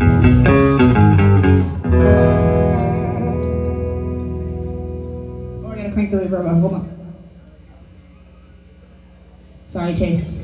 Oh, I gotta crank the reverb up. Hold on. Sorry, Chase.